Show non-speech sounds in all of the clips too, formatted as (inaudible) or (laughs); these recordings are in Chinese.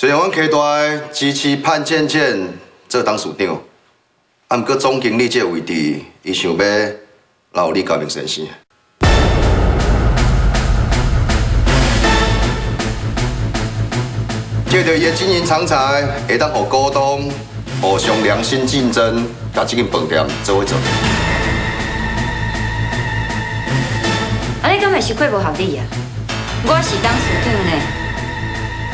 虽然阮期待支持潘倩倩做董事长，啊，毋过总经理这位置，伊想要留李家明先生。借着伊的经营长才，会当互股东互相良心竞争，甲这间饭店做一做。啊，你敢会是过无合理啊？我是董事长呢，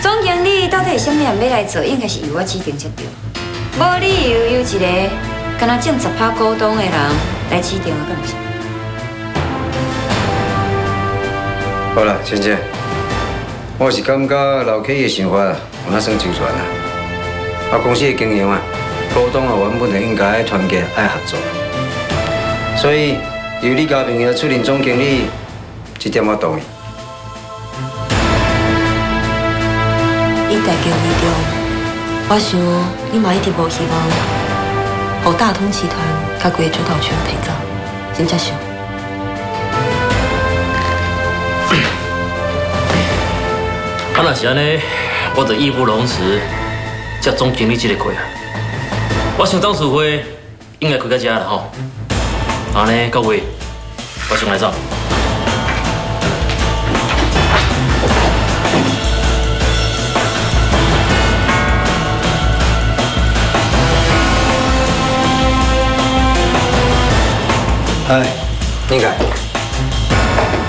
总经理到底什么人要来做，应该是由我指定才对。无理由有一个敢若挣十趴股东的人来指定我，干不是？好了，芊芊。我是感觉老 K 的想法有哪算周全啦？啊，公司的经营啊，股东啊原本就应该团结爱合作，所以由你家平要出任总经理，这点我同意。大家为重，我想你嘛一直无希望，互大通集团甲贵主导权提走，真正想。啊，若是安尼，我就义不容辞接总经理这个位啊。我想董事会应该开到这了吼。安尼各位，我先来走。哎，应该，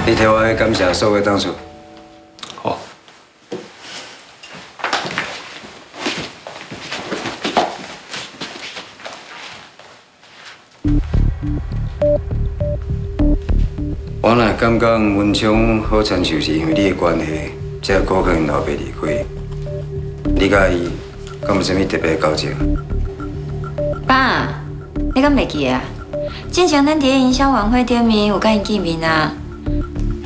你替我感谢所有董事。我呢感觉文昌好长寿是因为你的关系，才可能老爸离开。你甲伊敢有啥物特别交情？爸，你敢袂记啊？之前咱伫营销晚会顶面有甲伊见面啊。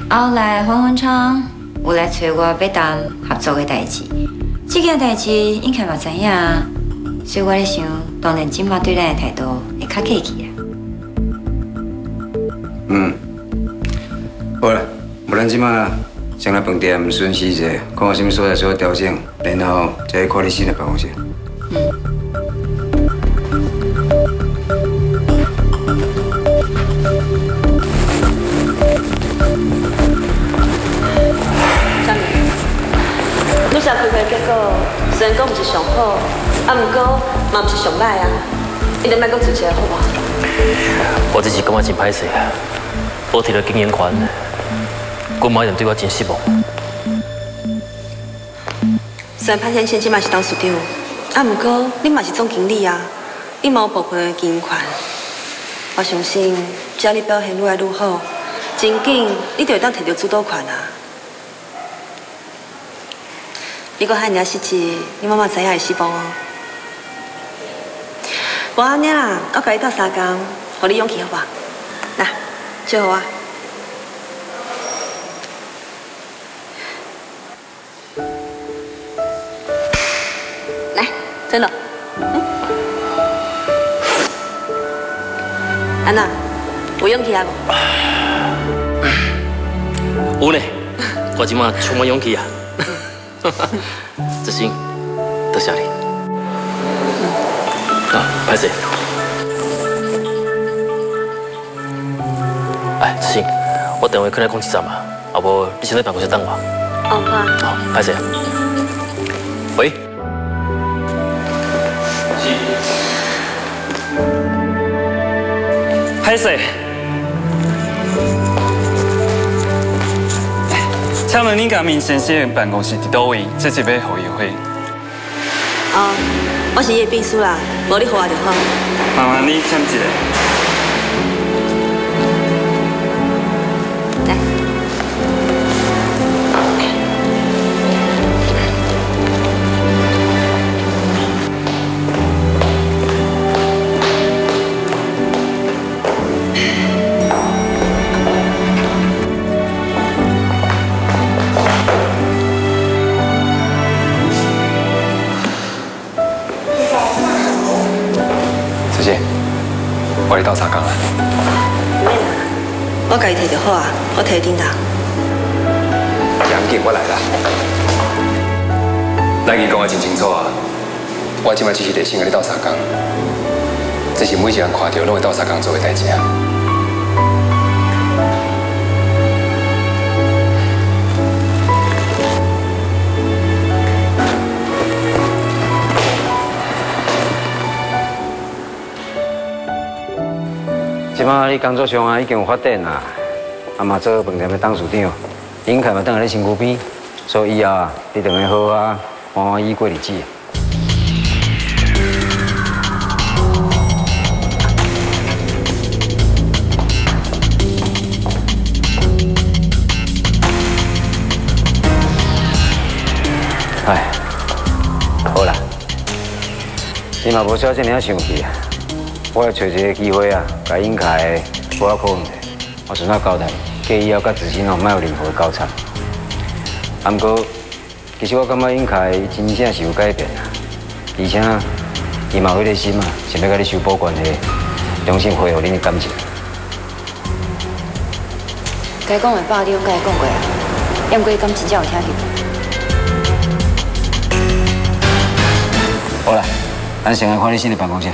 后来黄文昌有来找我要谈合作的代志，这件代志应该嘛知影，所以我咧想，当然今麦对咱的态度会较客气啊。嗯。好了，不然即马先来饭店巡视一下，看有啥物所在需要调整，然后再去看你新的办公室。虽然讲不是上好，啊，不过嘛不是上歹啊，你得卖个自己好不好？我只是感觉真歹势啊，我提了经营权。我妈一定对我真失望。虽然潘先生今嘛是董事长，啊，不过你嘛是总经理啊，你嘛有部分的经营权。我相信，只要你表现愈来愈好，真紧你就会当摕到主导权啊。你过汉人时期，你妈妈知影会失望哦。无安尼啦，我甲你斗三工，互你勇气好吧？来，最后啊。来真的，嗯，安娜，有勇气啊不？有呢，我今晚充满勇气啊 (laughs) 气啊！志兴，多谢你。啊，拍谁？哎，志兴，我等会去那公司站嘛，要不你先在办公室等我。哦，好。好，拍谁？喂。拍摄，请问你甲明先生办公室伫倒位？这是要会议会。哦，我是叶秘书啦，无你和我就好。麻烦你签一个。我摕顶头。杨姐，我来了。来去讲得真清楚啊！我即摆只是热心甲你斗相共，这是每一个人看到拢会斗相共做的代志啊。即摆你工作上啊已经有发展啦，啊嘛做饭店的董事长，英凯嘛等下咧身躯边，所以以后啊，你等下好啊，欢欢喜过日子。哎，好啦，你嘛无少这尔生气啊。我要找一个机会啊，甲英凯补考考问题。我顺便交代你，叫以后甲自身哦，莫有任何的交叉。啊，毋过，其实我感觉英凯真正是有改变啊，而且伊嘛有迄个心啊，想要甲你修补关系，重新恢复恁的感情。该讲的爸，你拢甲伊讲过啊，要毋过伊敢真正有听去？好啦，咱先来看你新的办公室。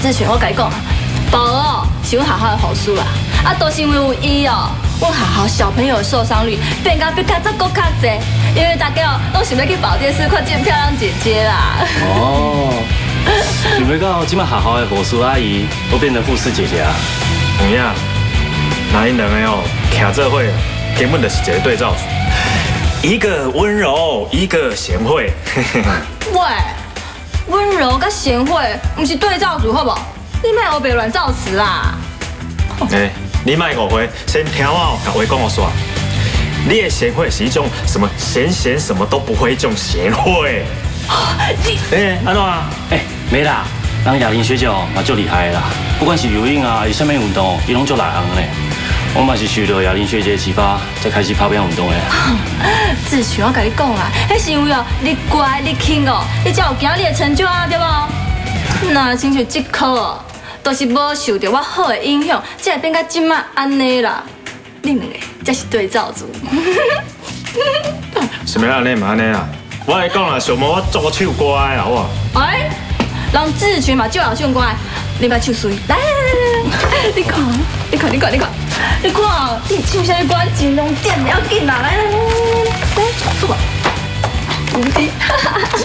志全，我甲你讲，宝儿是阮学校的护士啦，啊，都是因为有伊哦，阮学校小朋友的受伤率变甲比较早搁较济，因为大家哦都想要去保健室看见漂亮姐姐啦。哦，想要到即摆学校的护士阿姨都变成护士姐姐啊？有影，那因两个哦，徛做伙，根本就是一个对照组，一个温柔，一个贤惠。(laughs) 喂，温柔跟贤惠，不是对照组好不好？你莫黑白乱造词啦！(laughs) 哎，你卖误会，先听我把话讲我说。你的贤惠是一种什么闲闲什么都不会一种贤惠。(laughs) 你哎，安怎啊？哎，没啦，人雅玲学姐哦，嘛就厉害啦。不管是游泳啊，有什么运动，伊拢做内行嘞。我嘛是受到雅玲学姐启发，才开始跑步运动的。志全，我跟你讲啊，迄是因为哦，你乖你勤哦，你才有今日的成就啊，对不？那亲像这科哦，都是无受到我好的影响，才会变甲即马安尼啦。你两个才是对照组。什么安尼嘛安尼啊？我来讲啦，小魔我做手乖啦，好不？哎，人志全嘛就要唱歌，你把手水，来来来来来，你看，你看，你看，你看，你看，你唱啥歌真浓点，不要紧啦，来来来来来，坐吧，无敌，哈哈哈哈。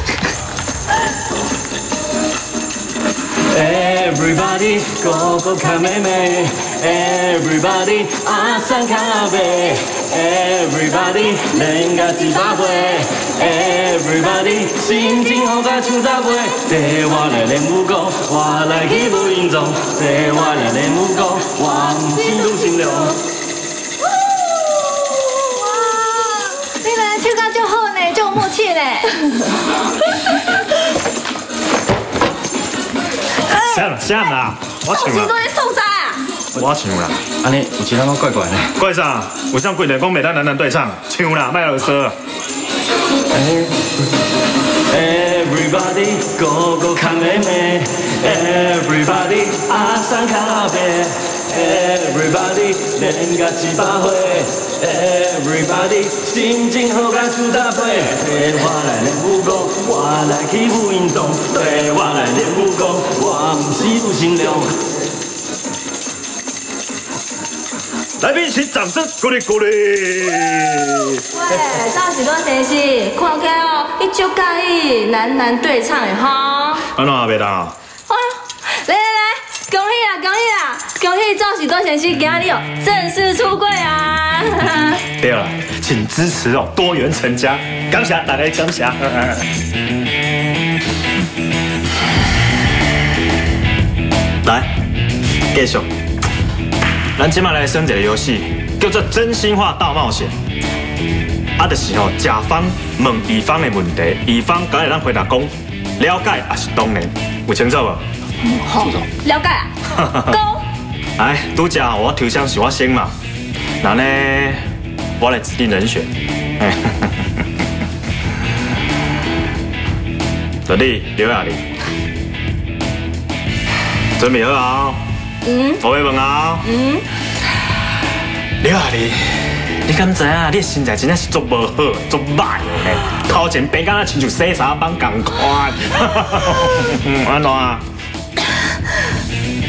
Everybody go go 看妹妹，Everybody 阿三卡贝，Everybody 人家几把会，Everybody 心情好甲唱十杯，跟我来练武功，我来去舞运动，跟我来练武功，我唔是女心流。哇，你们唱歌就好呢，就有默契呢。啥啦啥啦，我唱啦你都，在送啥？我唱啦。安尼有其他拢怪怪呢。怪啥？为啥规日讲袂当男男对唱？唱啦，卖啰嗦。Everybody go go 看妹妹，Everybody 阿三卡贝，Everybody 练个几把会，Everybody 心情好甲出大杯，对我来练武功，我来去舞运动，对我来练武功，我唔是有心流。来宾请掌声鼓励鼓励。喂，到时多先生？看起来哦，你就介意男男对唱的哈。安怎袂当？哎呦，来来来，恭喜啦，恭喜啦，恭喜赵许多先生今日哦正式出柜啊！(laughs) 对了，请支持哦，多元成家，感谢大家感谢。(laughs) 来，继续，咱今麦来耍一个游戏，叫做真心话大冒险。啊，就是吼，甲方问乙方的问题，乙方敢会咱回答讲了解还是当然，有清楚无？好，了解啊，(laughs) 讲。哎，拄只我头像是我先嘛，那呢，我来指定人选。(laughs) 哎，小弟刘雅玲，准备好啊？嗯我会问啊。嗯，刘阿丽，你敢知影？你的身材真正是足无好，足歹的，头前白干啊，亲像洗衫帮共款。嗯，(laughs) 安怎？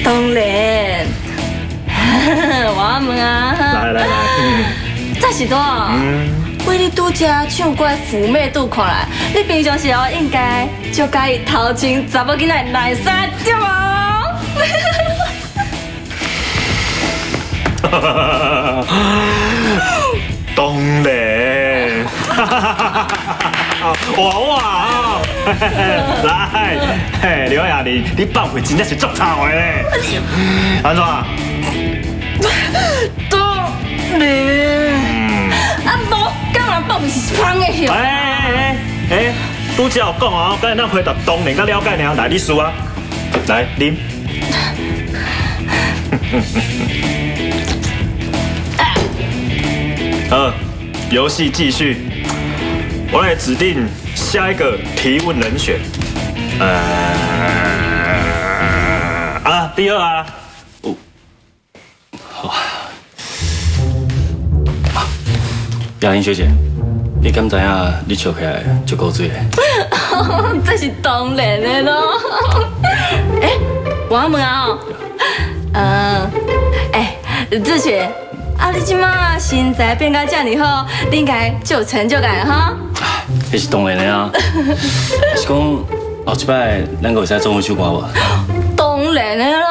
当然，(laughs) 我问啊，来来来，(laughs) 这是多嗯？为你拄只唱歌妩媚度看来，你平常时候应该就介意头前查某囡仔来衫对无？(laughs) 当然，(laughs) 哇哇，(laughs) 来，嘿，刘亚玲，你放屁真正是足臭的咧，安怎？当然，啊无，敢人放是香的哟。哎哎哎，拄只有讲哦，刚才咱回答当然甲了解呢，来你输啊，来啉。呃，游戏继续，我来指定下一个提问人选。呃，啊，第二啊，雅玲学姐，你敢知影你笑起来就够水的？(laughs) 这是当然的咯。(laughs) 哎，我问啊，嗯，哎，志全，啊，你即马身材变到这么好，你应该就有成就感哈？那是当然的啊。(laughs) 是讲后一摆咱个会使做一首歌无？当然的咯。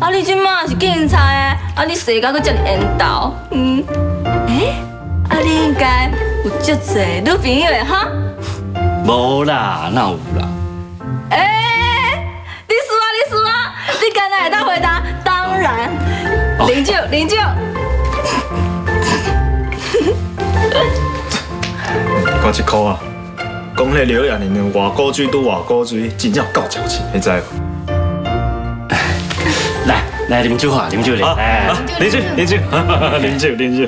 啊，你即马是警察的，啊，你世界搁这么缘投，嗯，哎，啊，你应该有足多女朋友的哈？无啦，哪有啦？哎，你输啊，你输啊！你刚才会当回答，当然，零九零九。一口啊！讲迄刘亚玲的外高水拄外高水，真要够矫情，你知无？来来，啉酒啊，啉酒！来，啉酒，啉酒，啉酒，啉酒。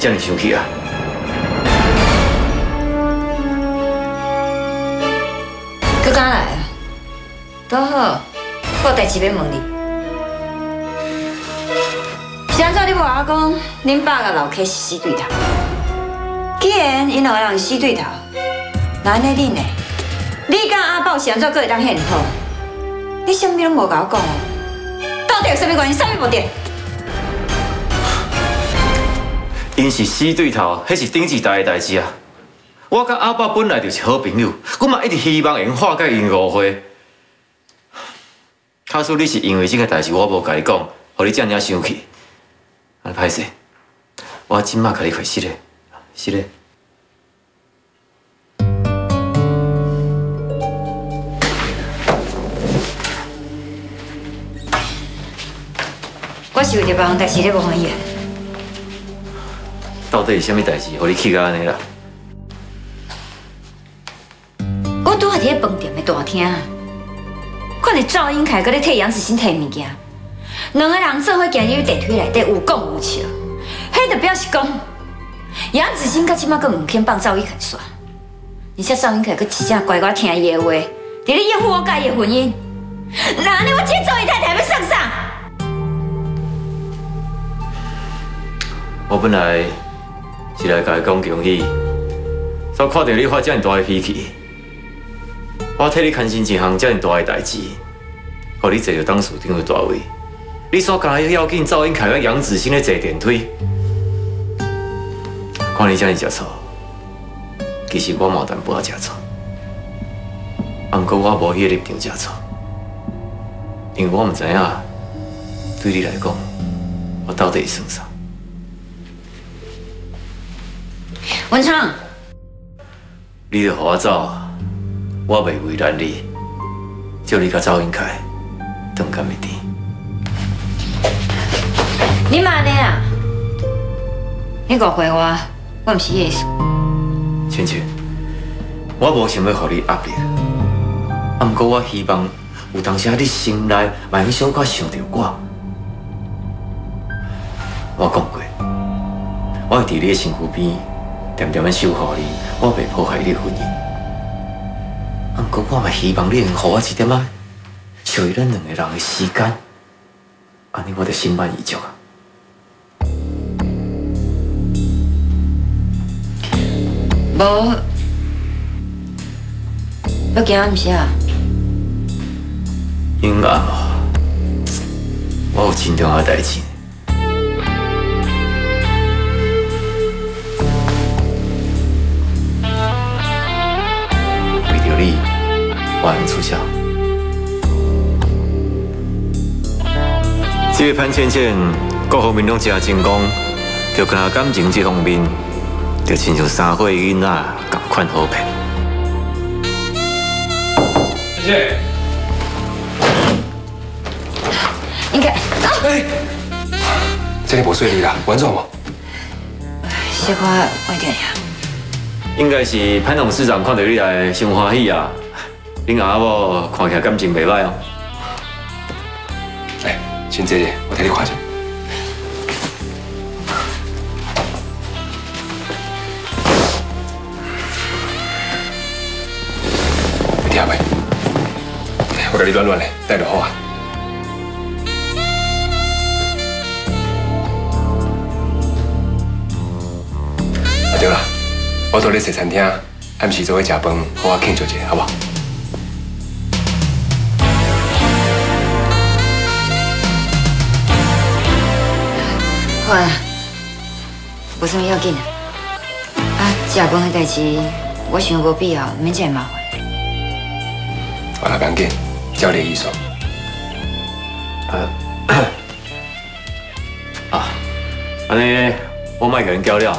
什么代志这么生气啊？佮敢来啊？都好，我代志要问你。是安怎你无我讲，恁爸甲老 K 是死对头？既然因两个人是死对头，那恁呢？你甲阿宝是安怎个会当遐尼好？你什么拢无甲我讲？到底有什么原因？什么目的？因是死对头，迄是顶一代的代志啊！我甲阿爸本来就是好朋友，我嘛一直希望能化解因误会。假使你是因为这个代志，我无甲你讲，互你这样生气，安尼歹势，我今麦甲你开失礼，失礼。我是有一个别项代志咧无欢喜。到底是什么代志，互你气到安尼啦？我拄下伫咧饭店的大厅，看到赵英凯搁咧替杨子欣摕物件，两个人做伙行入电梯内底有讲有笑，迄就表示讲杨子欣到即马搁唔肯放赵英凯煞，而且赵英凯搁真正乖乖听伊的话，伫咧掩护我甲伊的婚姻。那安尼我这赵姨太太要上上？我本来是来甲你讲恭喜，所看到你发这么大的脾气，我替你牵心一项这么大的代志，互你坐到当属长的大位，你所讲要紧，赵英凯跟杨子欣咧坐电梯，看你这么吃醋，其实我嘛淡薄仔吃醋，啊，不过我无迄个立场吃醋，因为我唔知影对你来讲，我到底算啥。文昌，你就和我走，我未为难你，叫你甲赵英凯等干一点。你妈呢啊？你误会我，我唔是意思。芊芊，我无想要互你压力，啊，不过我希望有当时啊，你心内万一小可想着我。我讲过，我会伫你的身躯边，点点仔守护你，我袂破坏你的婚姻。啊，不过我嘛希望你能给我一点仔属于咱两个人的时间，安尼我就心满意足啊。无，要惊毋是啊？阴暗哦，我有真重要代志。我能出校。这个潘倩倩各方面拢真成功，就跟她感情这方面，就亲像三岁囡仔同款好骗。倩倩，应该，哎，这里无顺利啦，完状无？小可为着呀。应该是潘董事长看到你来，伤欢喜啊！恁阿某看起来感情袂歹哦。来，先坐者，我替你看下。你听未？我甲你暖暖嘞，带就好啊。啊对啦，我到你茶餐厅，暗时做伙食饭，好我庆祝一下，好不好？好啊，无什么要紧啊。啊，食饭的代志，我想无必要，免这么麻烦。我来，赶紧，照你的意思。(coughs) 啊，安尼我卖甲恁交了，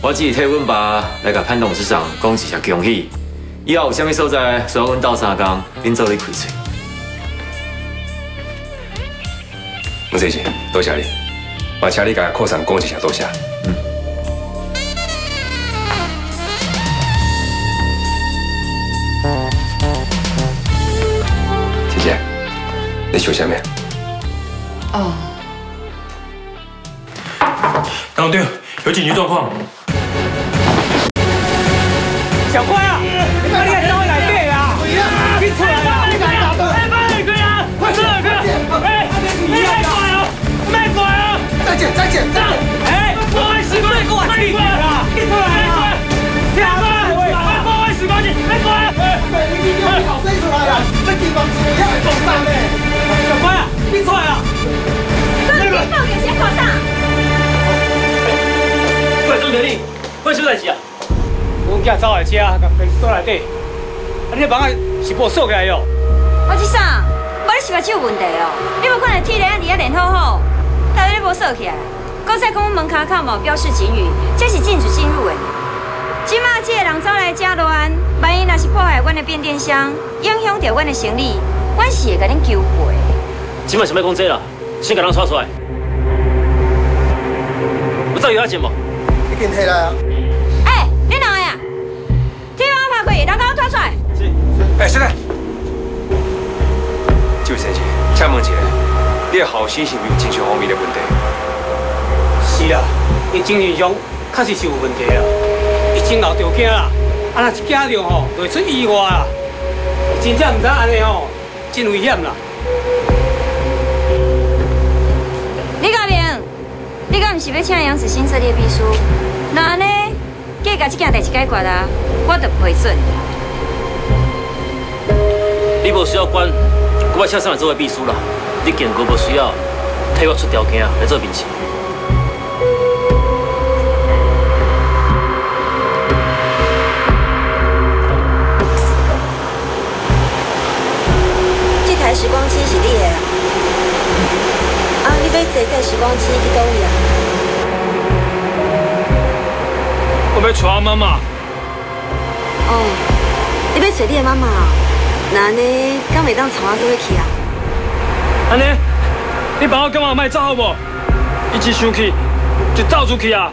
我只是替阮爸来甲潘董事长讲一声恭喜。以后有啥物所在需要阮斗相共，恁做你开嘴。吴先生，多谢你，我请你甲扩散讲一声多谢。嗯。姐姐，你想啥物？哦，港队有紧急状况，小乖啊，再见，再见，再见！哎，破坏时光，给我你出来啊！你出来啊！跳啊！破坏时光机，卖拐！哎，你你好生出来了，这地方是要来动荡的。小乖啊，你出来啊！这个报警先考上。快钟田令，快出代志啊！阮囝走来车，甲被锁内底。啊，你房啊是无锁起来哟？我这啥？我你是目睭有问题哦？你无看到铁链仔伫遐连好好，但是你无锁起来。刚才讲阮门卡卡冇标示警语，这是禁止进入的。即马这个人走来遮乱，万一若是破坏阮的变电箱，影响到阮的行李，阮是会甲恁求赔。今晚想要讲这啦，先甲人抓出来。有照有要紧无？已经摕来啊！哎，你哪个呀？铁网拍开，人甲我拖出来。是。哎，现在。这位先生，请问一下，你的后生是不是有精神方面的问题？是啊，伊精神上确实是有问题啊。伊真老着惊啦，啊若一惊着吼，就会出意外啦。真正唔知安尼吼，真危险啦。李嘉明，你敢毋是要请杨子新设立秘书？那安尼，计甲这件代志解决啊，我就批准。你无需要管，我要请上来做为秘书啦。你见过无需要替我出条件来做面试。这台时光机是你的啊。啊，你要坐这时光机去倒位啊？我要娶我妈妈。哦，你要找你的妈妈，那安尼敢袂当带我做伙去啊？安尼，你帮我跟我卖走好无？伊一生气就走出去啊！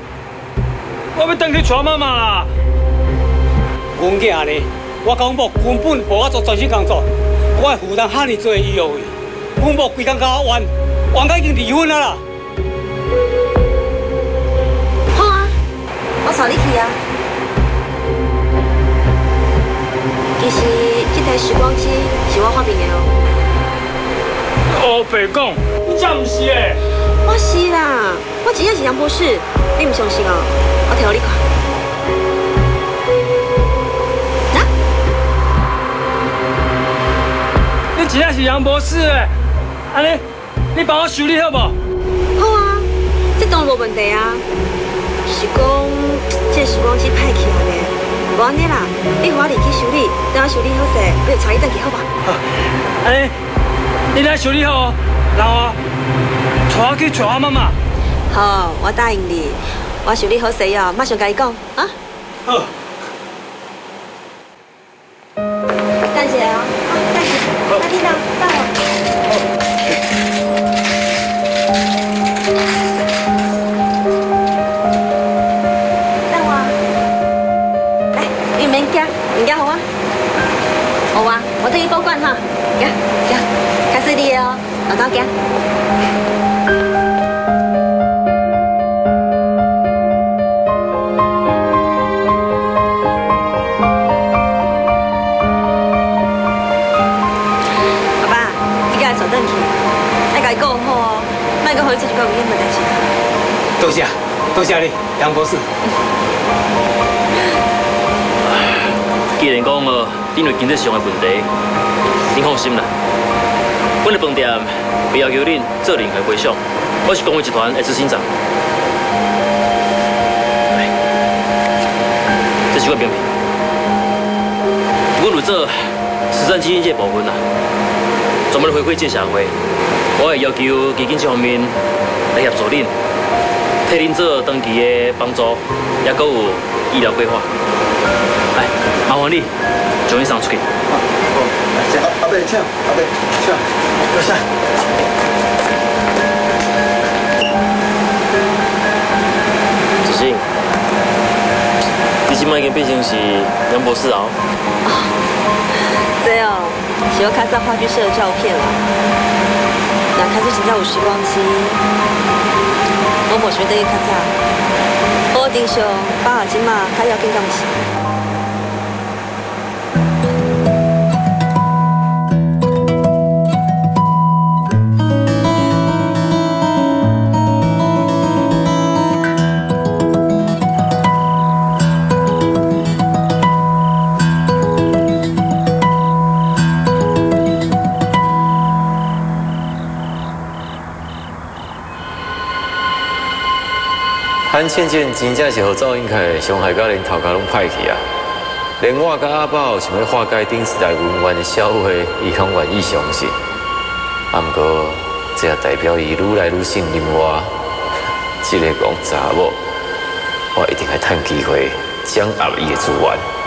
我要等去找妈妈啦。阮囝安尼，我讲某根本无法做专心工作，我会负担遐尼多医药费，阮某规工甲我冤，冤到已经离婚啊啦。好啊，我带你去啊。其实这台时光机是我发明的哦。哦，白讲，你真不是诶。我是啦，我真正是杨博士，你唔相信哦？我摕互你看。你真正是杨博士诶，安尼，你帮我修理好无？好啊，这当然无问题啊。是讲这时光机歹去啊呢，无安尼啦，你互我入去修理，等我修理好势，我就带你转去好吧？(laughs) 安尼，你来修理好，然后带我去找我妈妈。好，我答应你，我修理好势哦，马上跟你讲啊。好。开始你的哦，老大行。爸爸，你家坐等去，爱甲伊顾好哦，莫阁互伊出去搞危险代志。多谢，多谢你，杨博士。既然讲哦，因为经济上的问题，你放心啦。阮的饭店不要求恁做任何赔偿，我是公会集团的执行长。这是我名片。阮有做慈善基金这部分啦，专门回馈建社会。我会要求基金这方面来协助恁，替恁做长期的帮助，也搁有医疗规划。来，麻烦你将伊送出去。好阿伯请，阿伯请，多谢。子欣，你即摆已经变成是杨博士啊！这样，是我较早话剧社的照片啦。那开始真正有时光机，我无想等于较早。我顶上把握今嘛较要紧干事。潘倩倩真正是和赵英凯伤害到连头家拢歹去啊！连我甲阿宝想要化解顶时代文员的消费，伊拢愿意相信。啊，毋过这也代表伊愈来愈信任我。这个讲查某，我一定会趁机会掌握伊的资源。